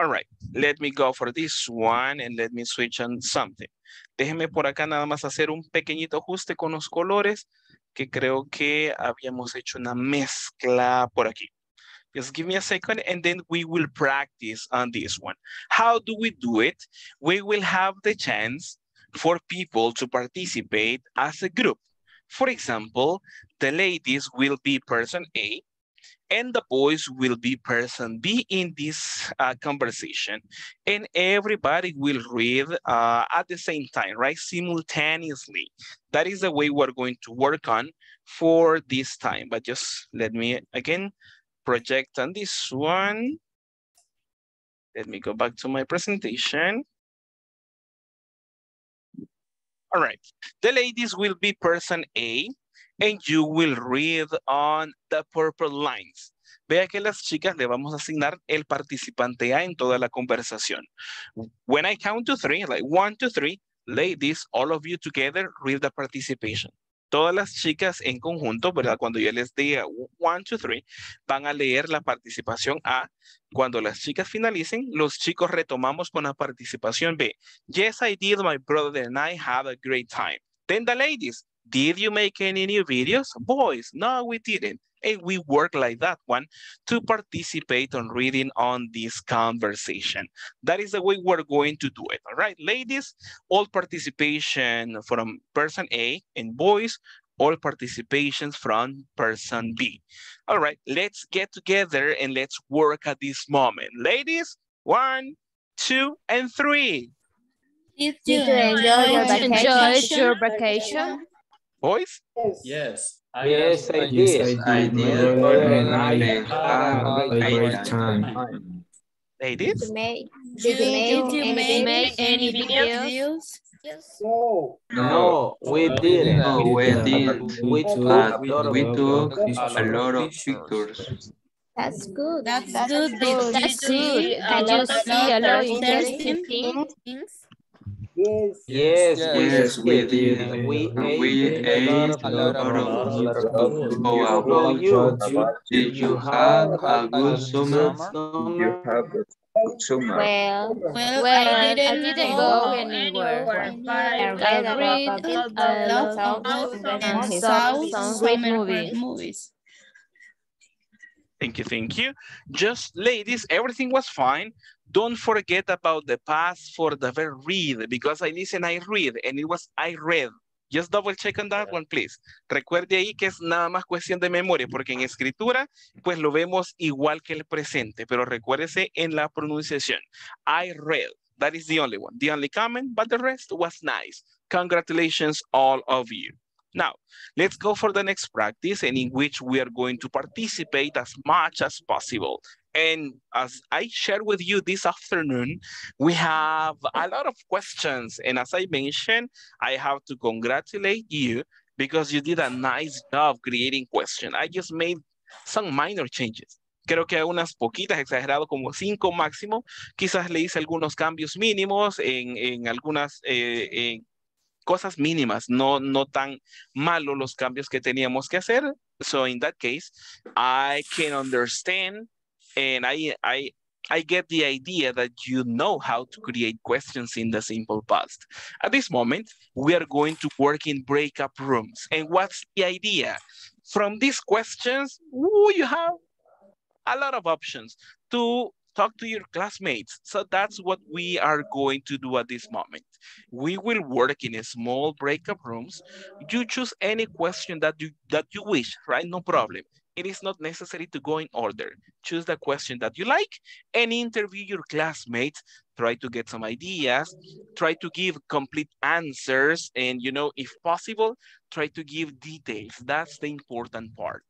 All right, let me go for this one and let me switch on something. Déjeme por acá nada más hacer un pequeñito ajuste con los colores que creo que habíamos hecho una mezcla por aquí. Just give me a second and then we will practice on this one. How do we do it? We will have the chance for people to participate as a group. For example, the ladies will be person A and the boys will be person B in this uh, conversation. And everybody will read uh, at the same time, right? Simultaneously. That is the way we're going to work on for this time. But just let me, again, project on this one. Let me go back to my presentation. All right, the ladies will be person A and you will read on the purple lines. Vea que las chicas le vamos a asignar el participante A en toda la conversación. When I count to three, like one, two, three, ladies, all of you together, read the participation. Todas las chicas en conjunto, ¿verdad? Cuando yo les diga one, two, three, van a leer la participación A. Cuando las chicas finalicen, los chicos retomamos con la participación B. Yes, I did. My brother and I had a great time. Then the ladies, did you make any new videos? Boys, no, we didn't. And we work like that one to participate on reading on this conversation. That is the way we're going to do it. All right, ladies, all participation from person A and boys, all participations from person B. All right, let's get together and let's work at this moment. Ladies, one, two, and three. Did you enjoy your vacation? Enjoy your vacation? Boys? Yes. I yes, I did. Yes, I did. And I had a great time. Ladies? Did you make, did you make, Did you any, make any videos? videos? Yes. No, we didn't. No, we didn't. We took a lot of we took pictures. a lot of pictures. That's good. That's good. Did That's you good. see Did a you lot see a of lot of interesting interesting things? Things? Yes, Yes, we did. And we We ate ate a lot of, a food. food. How How about about you? Did you have a good summer? summer? Well, Well, well, I didn't, go go anywhere. anywhere, but I I read a read lot a of lot lot of of books and and saw some some great movies. movies. Thank you, thank you. Just ladies, everything was fine. Don't forget about the past for the verb read because I listen, I read, and it was I read. Just double check on that one, please. Recuerde ahí que es nada más cuestión de memoria, porque en escritura, pues lo vemos igual que el presente, pero recuérdese en la pronunciación. I read. That is the only one. The only comment, but the rest was nice. Congratulations, all of you. Now, let's go for the next practice and in which we are going to participate as much as possible. And as I shared with you this afternoon, we have a lot of questions. And as I mentioned, I have to congratulate you because you did a nice job creating questions. I just made some minor changes. Creo que unas poquitas, exagerado como cinco máximo. Quizás le hice algunos cambios mínimos en, en algunas eh, en cosas mínimas, no, no tan malos los cambios que teníamos que hacer. So in that case, I can understand and I, I, I get the idea that you know how to create questions in the simple past. At this moment, we are going to work in breakup rooms. And what's the idea? From these questions, you have a lot of options to talk to your classmates. So that's what we are going to do at this moment. We will work in small breakup rooms. You choose any question that you that you wish, right? No problem. It is not necessary to go in order. Choose the question that you like and interview your classmates. Try to get some ideas. Try to give complete answers. And, you know, if possible, try to give details. That's the important part.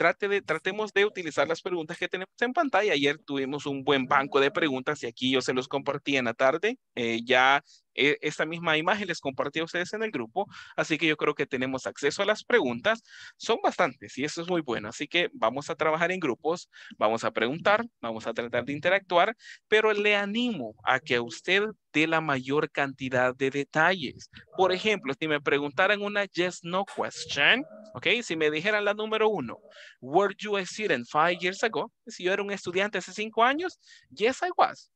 Trate de, tratemos de utilizar las preguntas que tenemos en pantalla. Ayer tuvimos un buen banco de preguntas y aquí yo se los compartí en la tarde. Eh, ya esta misma imagen les compartí a ustedes en el grupo, así que yo creo que tenemos acceso a las preguntas. Son bastantes y eso es muy bueno, así que vamos a trabajar en grupos, vamos a preguntar, vamos a tratar de interactuar, pero le animo a que usted dé la mayor cantidad de detalles. Por ejemplo, si me preguntaran una yes, no question, ok, si me dijeran la número uno, were you a student five years ago? Si yo era un estudiante hace cinco años, yes, I was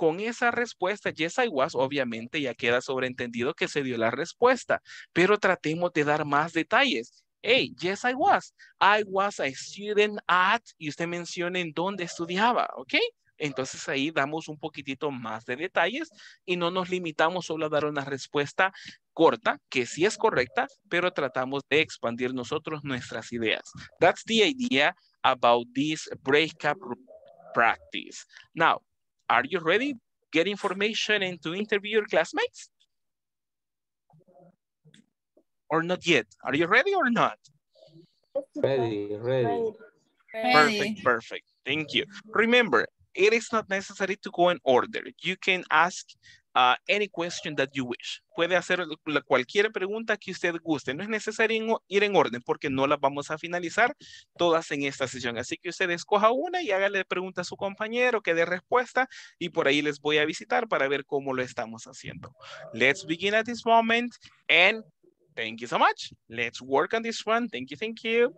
con esa respuesta, yes I was, obviamente ya queda sobreentendido que se dio la respuesta, pero tratemos de dar más detalles. Hey, yes I was. I was a student at, y usted menciona en dónde estudiaba, ¿ok? Entonces ahí damos un poquitito más de detalles y no nos limitamos solo a dar una respuesta corta, que sí es correcta, pero tratamos de expandir nosotros nuestras ideas. That's the idea about this breakup practice. Now, are you ready? Get information and to interview your classmates? Or not yet? Are you ready or not? Ready, ready. Perfect, perfect. Thank you. Remember, it is not necessary to go in order. You can ask uh, any question that you wish. Puede hacer cualquier pregunta que usted guste. No es necesario ir en orden porque no las vamos a finalizar todas en esta sesión. Así que usted escoja una y hágale pregunta a su compañero que dé respuesta y por ahí les voy a visitar para ver cómo lo estamos haciendo. Let's begin at this moment and thank you so much. Let's work on this one. Thank you, thank you.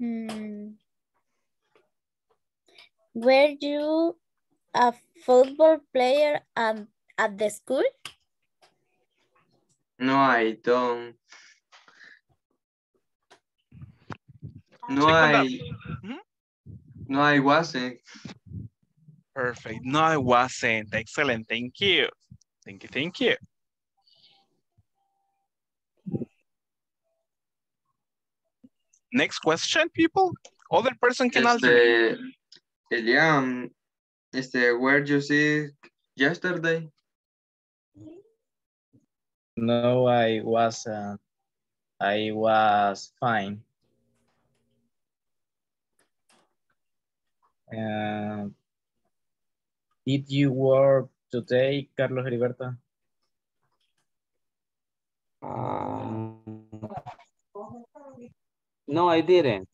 Hmm. Were you a football player at, at the school? No, I don't. No, I, no, I wasn't. Perfect. No, I wasn't. Excellent. Thank you. Thank you. Thank you. Next question, people. Other person can answer. Este, Elian, este, where you see yesterday? No, I wasn't. I was fine. Uh, did you work today, Carlos Heriberto? Um, no, I didn't.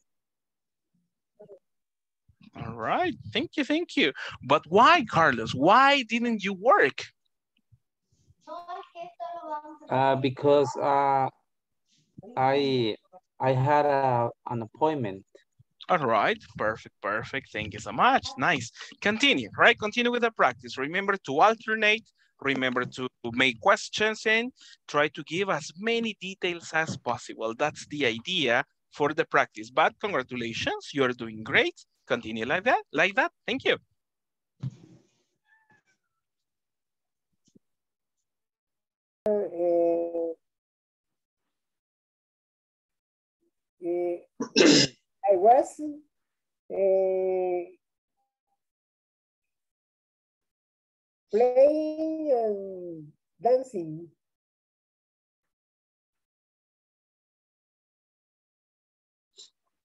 All right, thank you, thank you. But why, Carlos? Why didn't you work? Uh, because uh, I I had a, an appointment. All right, perfect, perfect. Thank you so much. Nice. Continue, right? Continue with the practice. Remember to alternate. Remember to make questions and try to give as many details as possible. That's the idea for the practice. But congratulations, you're doing great. Continue like that, like that. Thank you. Uh, uh, I was uh, playing and dancing.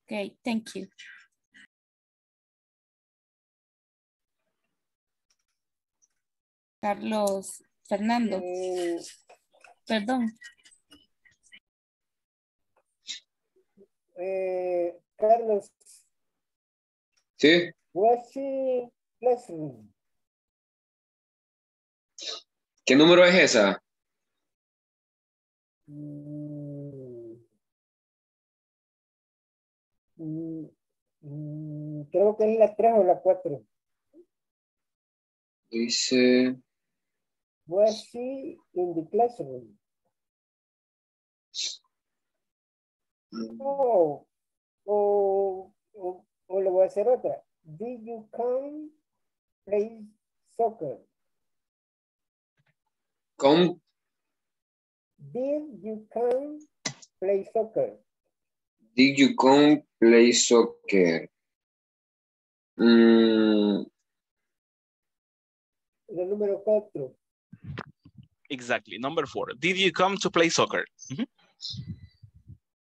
Okay, thank you. Carlos Fernando, Uh, perdón. uh, Carlos, Sí, watching classroom. ¿qué número es esa? Mm, creo que es la 3 o la 4. Dice, Was she in the classroom? Oh, o, o, o le voy a hacer otra. Did you come play soccer? ¿cómo? Did you come play soccer? Did you come play soccer? Mm, El número 4. Exactly. Number four. Did you come to play soccer? Mhm.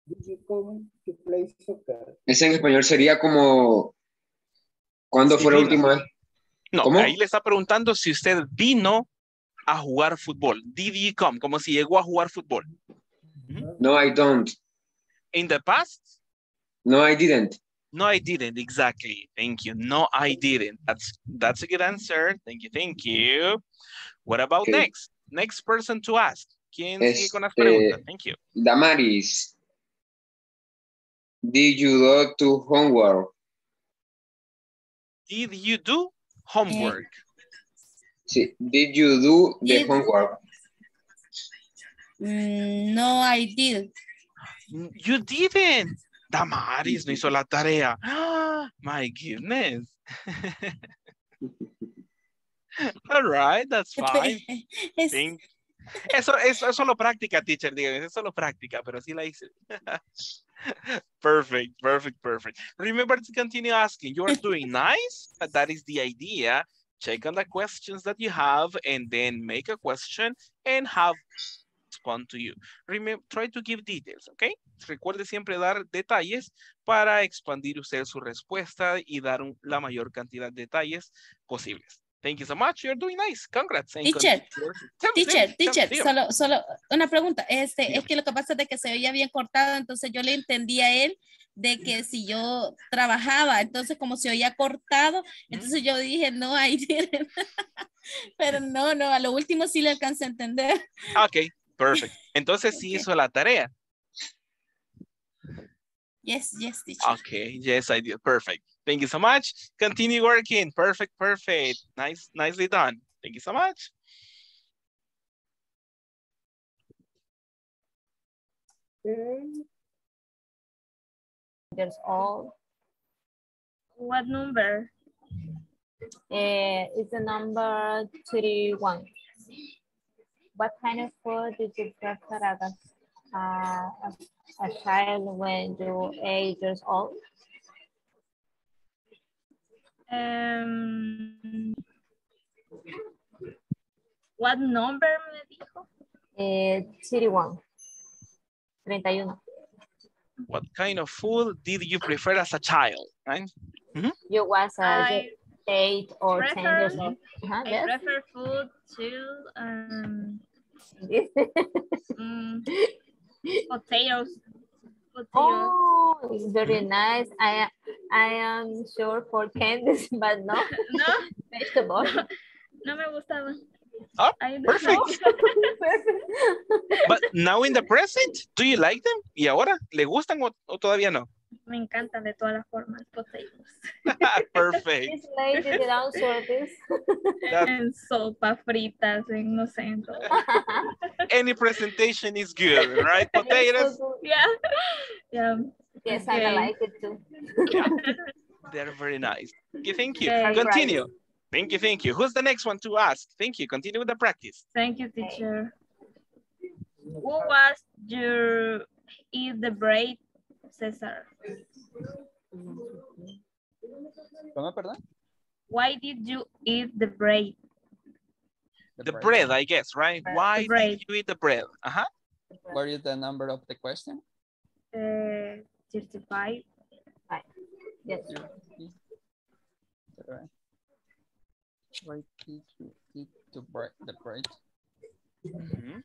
Did you come to play soccer? ese en español sería como, ¿cuándo Sí, fue la vino. última vez? No, ¿Cómo? ahí le está preguntando si usted vino a jugar fútbol. Did you come? Como si llegó a jugar fútbol. No, I don't. In the past? No, I didn't. No, I didn't. Exactly. Thank you. No, I didn't. That's that's a good answer. Thank you. Thank you. What about Okay. next? Next person to ask. ¿Quién sigue con las preguntas? Thank you. Damaris, did you do to homework? Did you do homework? Sí, did you do the Did- homework? Mm, no, I did. You didn't. Damaris no hizo la tarea. My goodness. All right, that's fine. Think- Eso, eso es solo práctica, teacher, díganme, es solo práctica, pero sí la hice. perfect, perfect, perfect. Remember to continue asking. You are doing nice, but that is the idea. Check on the questions that you have and then make a question and have respond to you. Remember, try to give details, okay? Recuerde siempre dar detalles para expandir usted su respuesta y dar un- la mayor cantidad de detalles posibles. Thank you so much. You're doing nice. Congrats. Teacher, Teacher, teacher, solo, solo una pregunta. Este, Dígame. es que lo que pasa es que se oía bien cortado, entonces yo le entendí a él de que si yo trabajaba, entonces como se oía cortado, entonces yo dije, no, ahí tienen. Pero no, no, a lo último sí le alcancé a entender. Ok, perfect. Entonces sí Ok. hizo la tarea. Yes, yes, teacher. Okay, yes, I did. Perfect. Thank you so much. Continue working. Perfect, perfect. Nice, nicely done. Thank you so much. Mm, years old. What number? Uh, it's the number 31. What kind of food did you prefer, Agatha? uh, a, a child when you're eight years old? Um, what number me dijo? Eh, 31. 31. What kind of food did you prefer as a child? Right? You was uh, eight or ten years old. Uh-huh, I yes. prefer food to um, mm, potatoes. Potatoes. oh, it's very nice. I I am sure for candies, but no No, vegetable. no me gustaba. Oh, I perfect. But now in the present, do you like them? ¿Y ahora? ¿Le gustan o, o todavía no? Me encantan de todas las formas, potatoes. Perfect. This lady did answer this. That- En sopa, fritas, en no sé, en todo. Any presentation is good, right? Potatoes, Yeah. Yeah. Yes, I like it too. they're very nice. Okay, thank you. Okay. Continue. Thank you, thank you. Who's the next one to ask? Thank you. Continue with the practice. Thank you, teacher. Who was your eat the bread, Cesar? ¿Cómo, perdón? Why did you eat the bread? The bread, I guess, right? Why did you eat the bread? Uh-huh. What is the number of the question? Uh, 35. Yes. Alright. Why did you eat the bread? The bread? Mhm.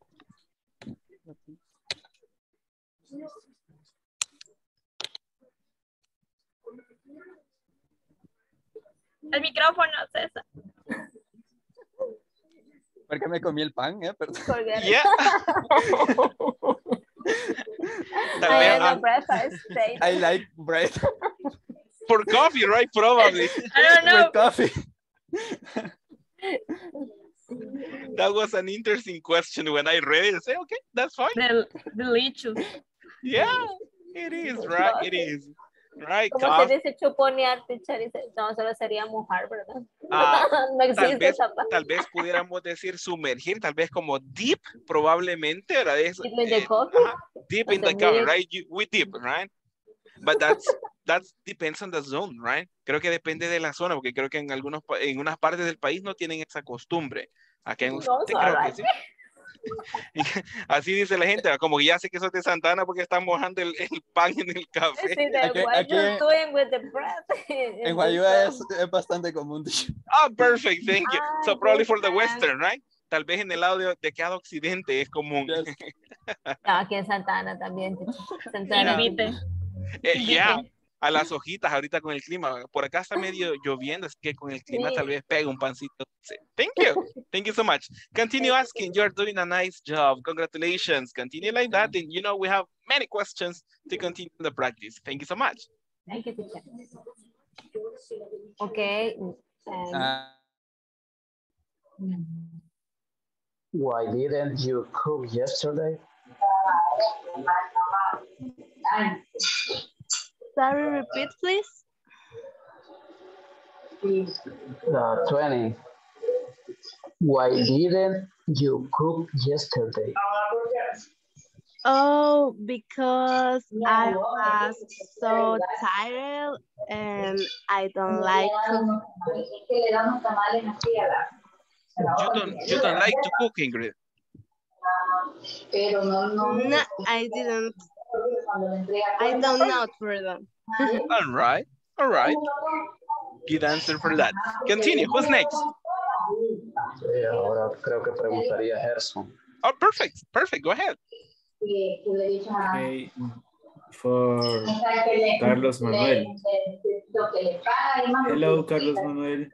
El micrófono, César. Porque me comí el pan, ¿eh? Perdón. Yeah. I state. I like bread for coffee, right? Probably. I don't know. with coffee. That was an interesting question when I read it. I say, okay, that's fine. Del, delicious. Yeah, it is, right? It is. Right, ¿Cómo se coffee. dice chuponear, No, solo sería mojar, ¿verdad? Ah, no Tal existe vez, esa palabra. tal vez pudiéramos decir sumergir, tal vez como deep, probablemente, ¿verdad? Es, Dip in the eh, coffee? ajá, deep in the coffee, right? You- we dip, right? But that's, that depends on the zone, right? Creo que depende de la zona, porque creo que en algunos, en unas partes del país no tienen esa costumbre. Acá en No, usted it's creo que alright. sí. Así dice la gente, como que ya sé que sos de Santana porque están mojando el, el pan en el café. Sí, Aquí- aquí en- doing with the bread? En Guayuba es, es bastante común. Ah, perfect, thank you. Ah, so probably for the western, right? Tal vez en el lado de, de cada occidente es común. Yes. No, aquí en Santana también. Santana. Invite. Eh, yeah, a las hojitas ahorita con el clima. Por acá está medio lloviendo, así que con el clima Sí. tal vez pega un pancito. Thank you. Thank you so much. Continue asking. You're doing a nice job. Congratulations. Continue like that. And you know, we have many questions to continue the practice. Thank you so much. Thank you, teacher. Okay. Ah, Why didn't you cook yesterday? Sorry, repeat, please. Uh, 20. Why didn't you cook yesterday? Oh, because I was so tired and I don't like cook. You don't, you don't like to cook, Ingrid. No, I didn't. I don't know for them. All right. All right. Good answer for that. Continue. Who's next? Sí, ahora creo que preguntaría Gerson. Oh, perfect. Perfect. Go ahead. Okay. For Carlos Manuel. Hello, Carlos Manuel.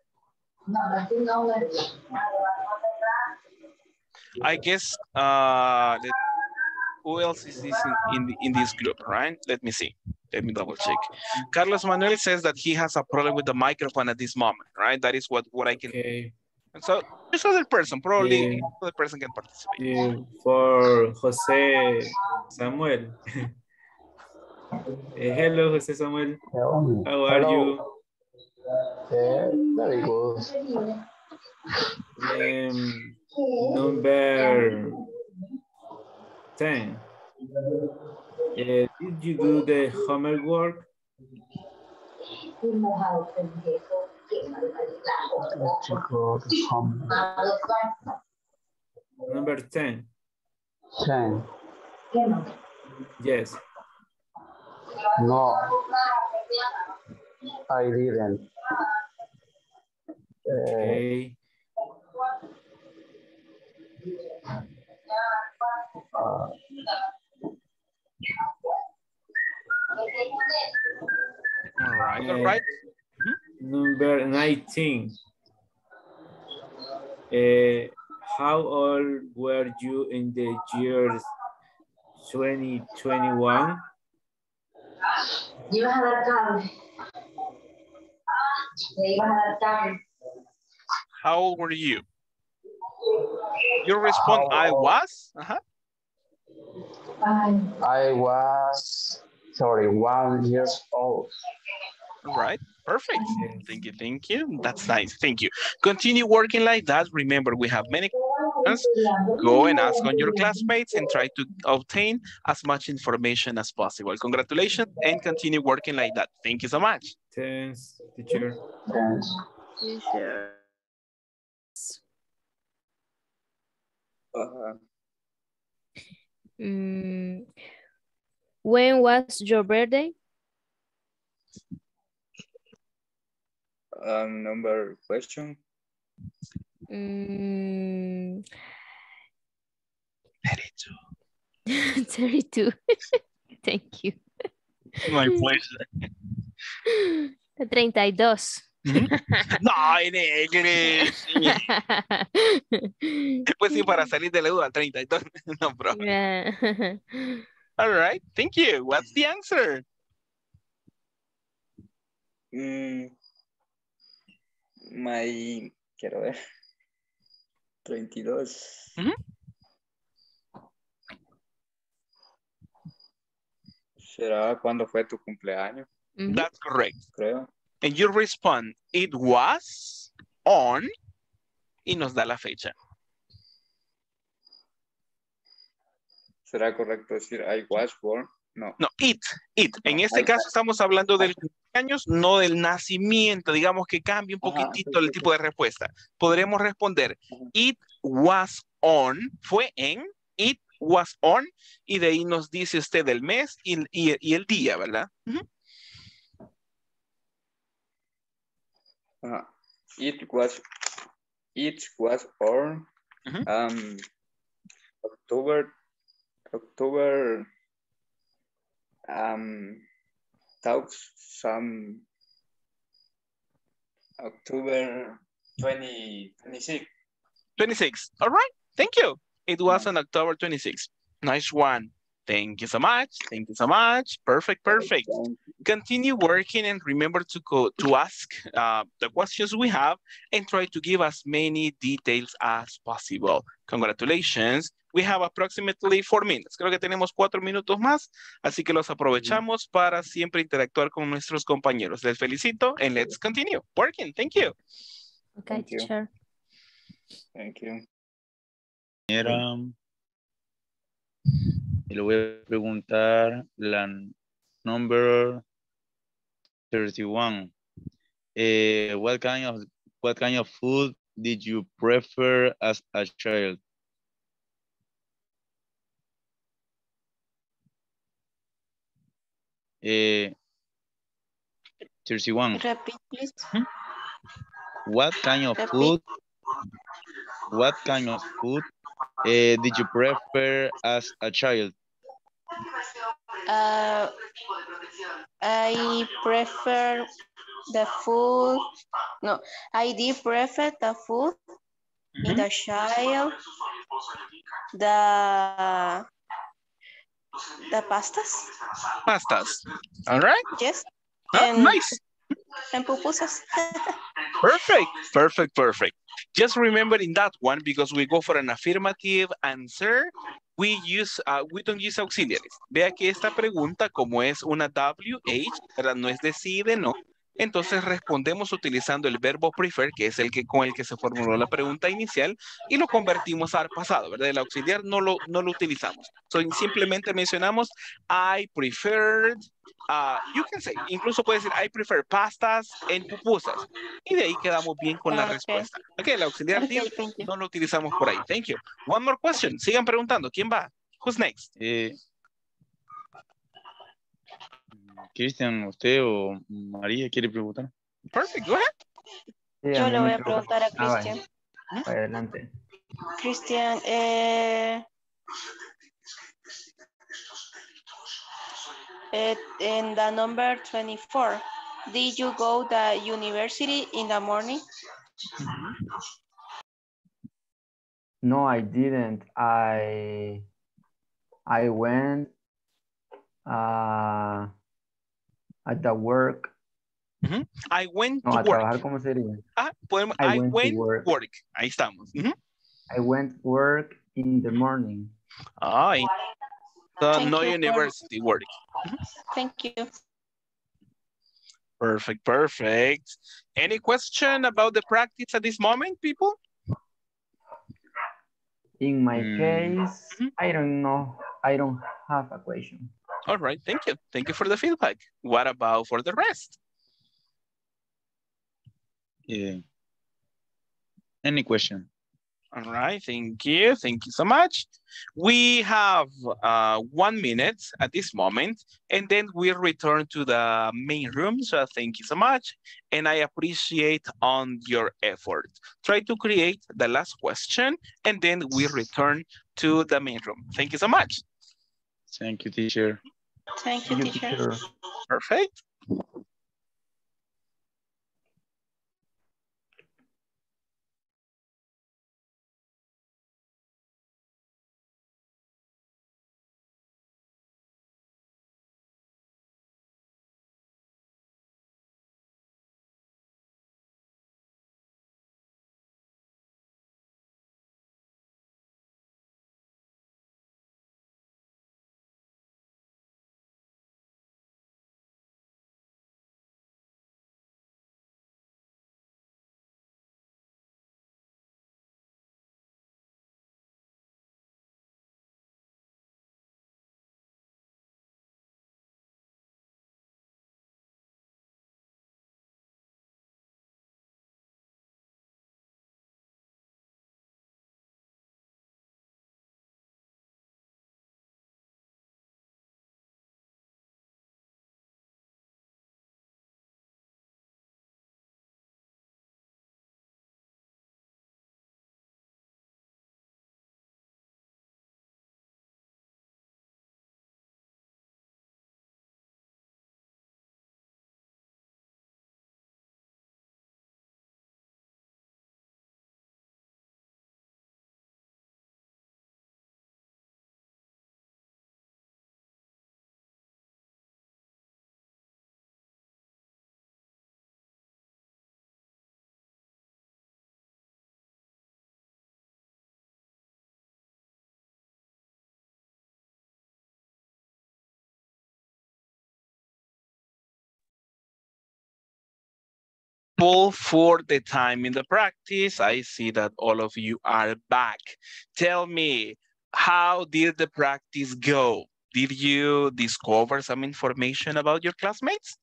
I guess uh let- who else is this in, in, in this group, right? Let me see. Let me double check. Carlos Manuel says that he has a problem with the microphone at this moment, right? That is what, what I can. Okay. And so this other person, probably Yeah. other person can participate. Yeah, for Jose Samuel. Eh, hello, Jose Samuel. How are you? Eh, very good. Um, number 10. Eh, did you do the homework? Number 10. Ten. Yes. No, I didn't. Uh, Okay. uh, All right, all Eh. Number 19. Eh, how old were you in the years 2021? ibas a dar cable. Le ibas a dar cable. How old were you? You respond, I was. Uh-huh. I was, sorry, one years old. All right, perfect. Thank you, thank you. That's nice, thank you. Continue working like that. Remember, we have many questions. Go and ask on your classmates and try to obtain as much information as possible. Congratulations and continue working like that. Thank you so much. Thanks, teacher. Thanks. Teacher. Uh, Mm, when was your birthday? um, number question. Mm, 32. Thank you. My pleasure. 32. No, en inglés. Pues sí, para salir de la duda, 32. No problem. Yeah. All right, thank you. What's the answer? Mm, my, quiero ver. 32. Ujú. ¿Será cuando fue tu cumpleaños? Mhm. That's correct. Creo. And you respond, it was on, y nos da la fecha. ¿Será correcto decir I was born? No. No, it, it. En este caso estamos hablando del cumpleaños, no del nacimiento. Digamos que cambia un Ajá, poquitito el sí, sí, tipo de respuesta. Podremos responder, it was on, fue en, it was on, y de ahí nos dice usted el mes y, y- y el día, ¿verdad? Ajá. It was, it was born Ujú. um, October, October, um, talks some October 20, 26. 26. All right. Thank you. It was on October 26. Nice one. Thank you so much. Thank you so much. Perfect, perfect. Continue working and remember to go to ask uh, the questions we have and try to give as many details as possible. Congratulations. We have approximately four minutes. Creo que tenemos cuatro minutos más, así que los aprovechamos para siempre interactuar con nuestros compañeros. Les felicito and let's continue working. Thank you. Okay, Thank you. teacher. Thank you. Era, y le voy a preguntar la number 31. Eh, what kind of what kind of food did you prefer as a child? Eh, 31. Repeat, please. What kind of Repeat. food? What kind of food eh, did you prefer as a child? Uh, I prefer the food. No, I did prefer the food in the child. The the pastas. Pastas. All right. Yes. Ah, And, nice. and pupusas. Perfect, perfect, perfect. Just remember in that one, because we go for an affirmative answer, we use, uh, we don't use auxiliaries. Vea que esta pregunta, como es una WH, ¿verdad? No es decide, no. Entonces respondemos utilizando el verbo prefer, que es el que con el que se formuló la pregunta inicial, y lo convertimos al pasado, ¿verdad? El auxiliar no lo, no lo utilizamos. So, simplemente mencionamos I preferred, uh, you can say, incluso puede decir I prefer pastas en pupusas. Y de ahí quedamos bien con la Okay. respuesta. Ok, el auxiliar Okay, no lo utilizamos por ahí. Thank you. One more question. Sigan preguntando. ¿Quién va? Who's next? Eh, Cristian, usted o María quiere preguntar. Perfect, go ahead. Sí, Yo le voy a preguntar a Ah. Cristian. Adelante. Cristian, eh, eh, in the number 24, did you go the university in the morning? No, I didn't. I I went uh, at the work. Ujú. I went No, to a work. trabajar, ¿cómo sería? Ah, podemos, I I, went went, to work. work. Ahí estamos. Ujú. I went to work in the morning. Ay. So, no you for- university work. Thank you. Perfect, perfect. Any question about the practice at this moment, people? In my Mm. case, Mhm. I don't know. I don't have a question. All right, thank you. Thank you for the feedback. What about for the rest? Yeah. Any question? All right, thank you. Thank you so much. We have uh, one minute at this moment, and then we'll return to the main room. So thank you so much. And I appreciate on your effort. Try to create the last question, and then we return to the main room. Thank you so much. Thank you, teacher. Thank you, You teacher. teacher. Perfect. Pull for the time in the practice. I see that all of you are back. Tell me, how did the practice go? Did you discover some information about your classmates?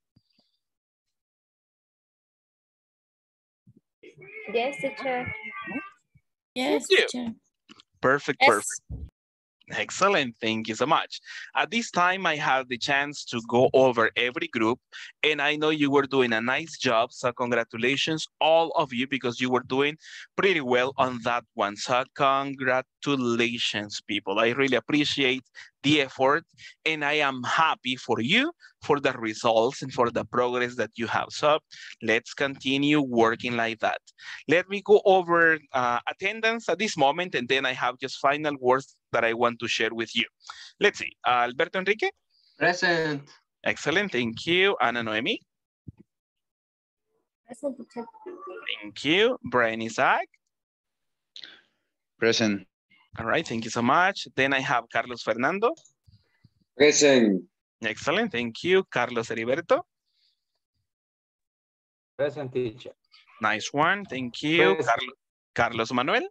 Yes, teacher. Yes, you. teacher. Perfect, Yes. perfect. Excellent, thank you so much. At this time, I had the chance to go over every group, and I know you were doing a nice job, so congratulations, all of you, because you were doing pretty well on that one. So congratulations, people. I really appreciate the effort, and I am happy for you for the results and for the progress that you have. So let's continue working like that. Let me go over uh, attendance at this moment, and then I have just final words that I want to share with you. Let's see. Uh, Alberto Enrique? Present. Excellent. Thank you. Ana Noemi? Present. Thank you. Brian Isaac? Present. All right. Thank you so much. Then I have Carlos Fernando. Present. Excellent. Thank you. Carlos Heriberto? Present teacher. Nice one. Thank you. Present. Carlos, Carlos Manuel.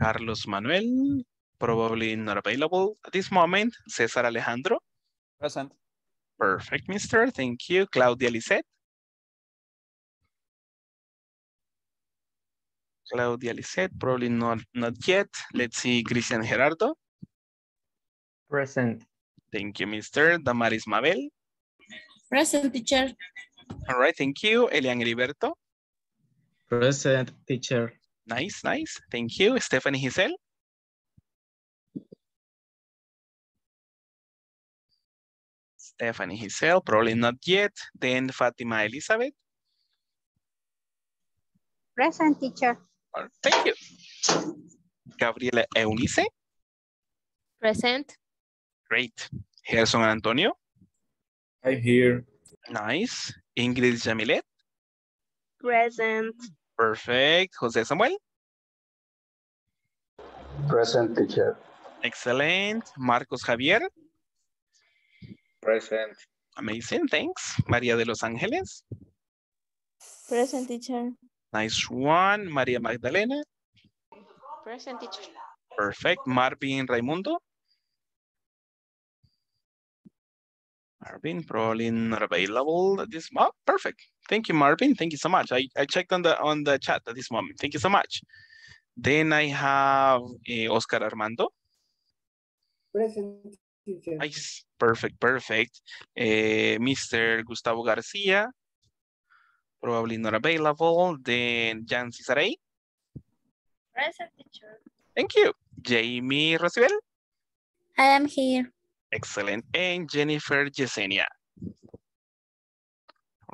Carlos Manuel, probably not available at this moment. Cesar Alejandro. Present. Perfect, mister. Thank you. Claudia Lisette. Claudia Lisette, probably not, not yet. Let's see, Cristian Gerardo. Present. Thank you, mister. Damaris Mabel. Present teacher. All right, thank you. Elian Heriberto. Present teacher. Nice, nice. Thank you. Stephanie Giselle. Stephanie Giselle, probably not yet. Then Fatima Elizabeth. Present teacher. Thank you. Gabriela Eunice. Present. Great. Gerson Antonio. I'm here. Nice. Ingrid Jamilet. Present. Perfect. José Samuel. Present teacher. Excellent. Marcos Javier. Present. Amazing. Thanks. María de los Ángeles. Present teacher. Nice one. María Magdalena. Present teacher. Perfect. Marvin Raimundo. Marvin, probably not available at this moment. Perfect. Thank you, Marvin. Thank you so much. I, I checked on the on the chat at this moment. Thank you so much. Then I have eh, Oscar Armando. Present teacher. Nice. Perfect, perfect. Eh, Mr. Gustavo Garcia. Probably not available. Then Jan Cisarey. Present teacher. Thank you. Jamie Rosibel. I am here. Excellent. And Jennifer Yesenia.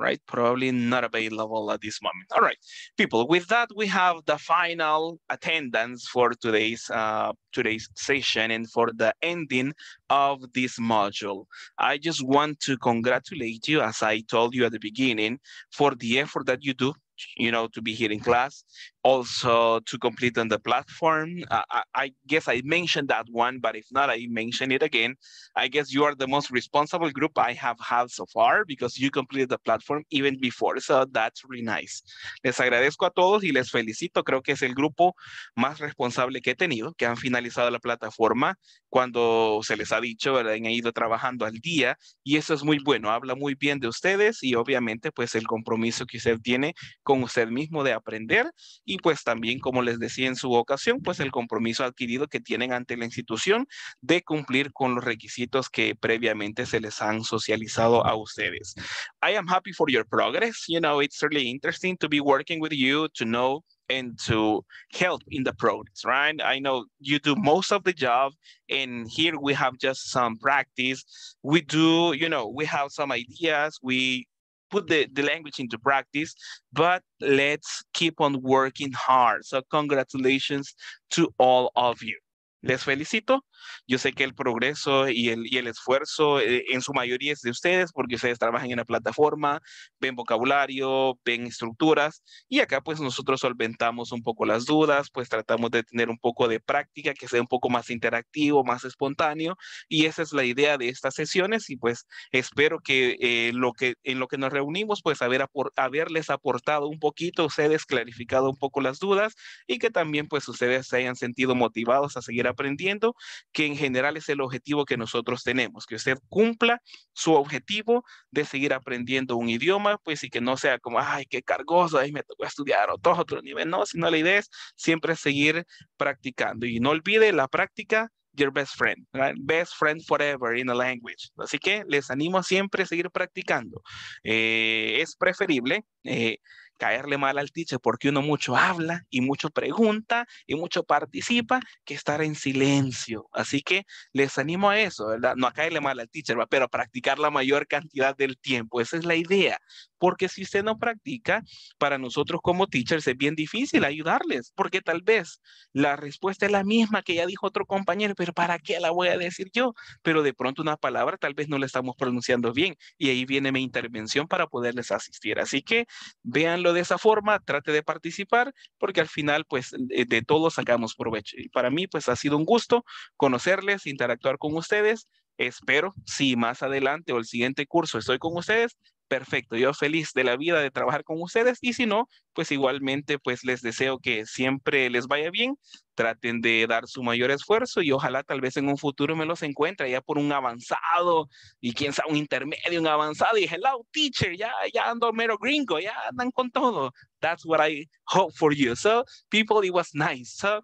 Right, probably not available at this moment. All right, people, with that, we have the final attendance for today's uh, today's session and for the ending of this module. I just want to congratulate you, as I told you at the beginning, for the effort that you do you know, to be here in class, also to complete on the platform. Uh, I, guess I mentioned that one, but if not, I mention it again. I guess you are the most responsible group I have had so far because you completed the platform even before. So that's really nice. Les agradezco a todos y les felicito. Creo que es el grupo más responsable que he tenido, que han finalizado la plataforma cuando se les ha dicho, ¿verdad? Han ido trabajando al día y eso es muy bueno. Habla muy bien de ustedes y obviamente pues el compromiso que usted tiene con usted mismo de aprender y pues también, como les decía en su ocasión, pues el compromiso adquirido que tienen ante la institución de cumplir con los requisitos que previamente se les han socializado a ustedes. I am happy for your progress. You know, it's really interesting to be working with you, to know and to help in the progress, right? I know you do most of the job and here we have just some practice. We do, you know, we have some ideas, we put the, the language into practice, but let's keep on working hard. So congratulations to all of you. Les felicito. Yo sé que el progreso y el, y el esfuerzo eh, en su mayoría es de ustedes porque ustedes trabajan en la plataforma, ven vocabulario, ven estructuras y acá pues nosotros solventamos un poco las dudas, pues tratamos de tener un poco de práctica que sea un poco más interactivo, más espontáneo y esa es la idea de estas sesiones y pues espero que, eh, lo que en lo que nos reunimos pues haber apor haberles aportado un poquito, ustedes clarificado un poco las dudas y que también pues ustedes se hayan sentido motivados a seguir aprendiendo, que en general es el objetivo que nosotros tenemos, que usted cumpla su objetivo de seguir aprendiendo un idioma, pues y que no sea como, ay, qué cargoso, ahí me tocó estudiar otro, otro nivel, no, sino la idea es siempre seguir practicando y no olvide la práctica your best friend, best friend forever in a language. Así que les animo a siempre seguir practicando. Eh, es preferible eh, caerle mal al teacher porque uno mucho habla y mucho pregunta y mucho participa que estar en silencio. Así que les animo a eso, ¿verdad? No a caerle mal al teacher, pero a practicar la mayor cantidad del tiempo. Esa es la idea. Porque si usted no practica, para nosotros como teachers es bien difícil ayudarles, porque tal vez la respuesta es la misma que ya dijo otro compañero, pero ¿para qué la voy a decir yo? Pero de pronto una palabra tal vez no la estamos pronunciando bien y ahí viene mi intervención para poderles asistir. Así que véanlo de esa forma, trate de participar, porque al final pues de, todos sacamos provecho. Y para mí pues ha sido un gusto conocerles, interactuar con ustedes Espero, si más adelante o el siguiente curso estoy con ustedes, perfecto, yo feliz de la vida de trabajar con ustedes y si no, pues igualmente pues les deseo que siempre les vaya bien, traten de dar su mayor esfuerzo y ojalá tal vez en un futuro me los encuentre ya por un avanzado y quién sabe un intermedio, un avanzado y hello teacher, ya, ya ando mero gringo, ya andan con todo. That's what I hope for you. So people, it was nice. So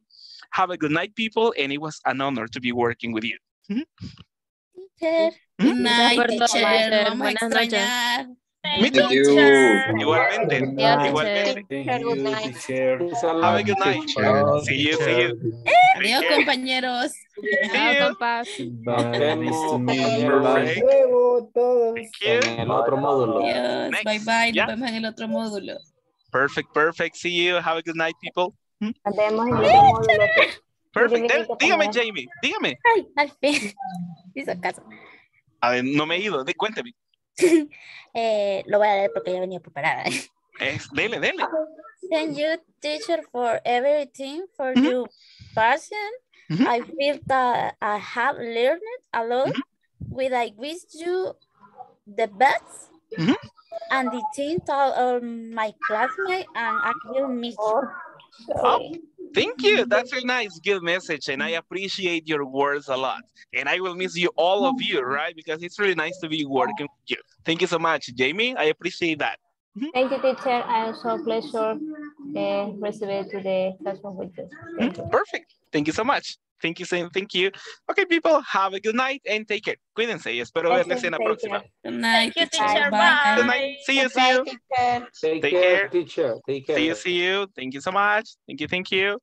have a good night people and it was an honor to be working with you. Teacher. ¿Mm? Good night, teacher. Vamos a extrañar. Me too. Igualmente, igualmente. Have a good night. See you, see you. Adiós, compañeros. You. compas. En el otro módulo. Bye bye. Nos vemos en el otro módulo. Perfect, perfect. See you. Have a good night, people. Nos vemos en el otro módulo. Perfect. Dígame. Jamie, dígame. Ay, al fin. Hizo caso. A ver, no me he ido. Cuénteme. Eh, lo voy a leer porque ya venía preparada. Es, dele, dele. Thank you, teacher, for everything, for your passion. I feel that I have learned a lot. With I wish you the best. And the team taught on my classmate and I will miss you. Oh, thank you. That's a nice, good message. And I appreciate your words a lot. And I will miss you, all of you, right? Because it's really nice to be working with you. Thank you so much, Jamie. I appreciate that. Thank you, teacher. I also pleasure uh, receive to the classroom with you. Thank you. Perfect. Thank you so much. Thank you, Sam. Thank you. Okay, people, have a good night and take care. Cuídense y espero Gracias, verles en la take próxima. care. Good night, Thank you, teacher. teacher. Bye. Good night. See you, see you. Take, Take care, care. teacher. Take care. See you, see you. Thank you so much. Thank you, thank you.